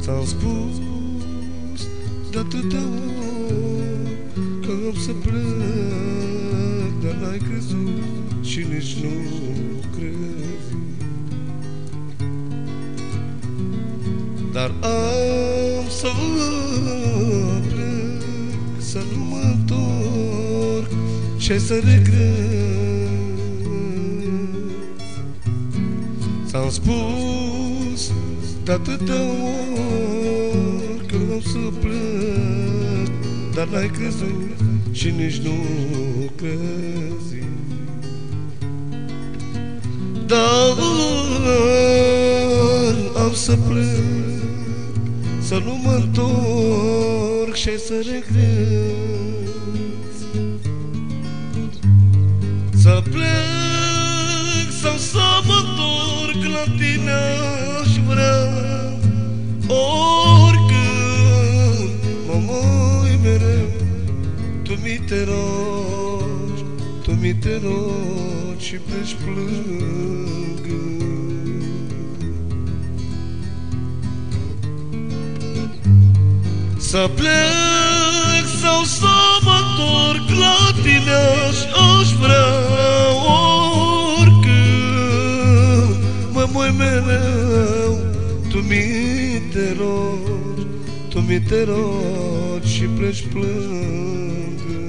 Ți-am spus de atâtea ori Că am să plec Dar n-ai crezut și nici nu crezi. Dar am să plec Să nu mă întorc Și să regret? Ți-am spus de atâtea ori Că am să plec Dar n-ai crezut și nici nu crezi. Dar am să plec Să nu mă întorc și să regret Să plec sau să mă întorc la tine aș vrea Oricând mă moi mereu. Tu mi te rogi, tu mi te rogi și pleci plângând. Să plec sau să mă întorc la tine aș, aș vrea oricând Mă moi mereu, tu mi te rogi, tu mi te rogi și pleci plângând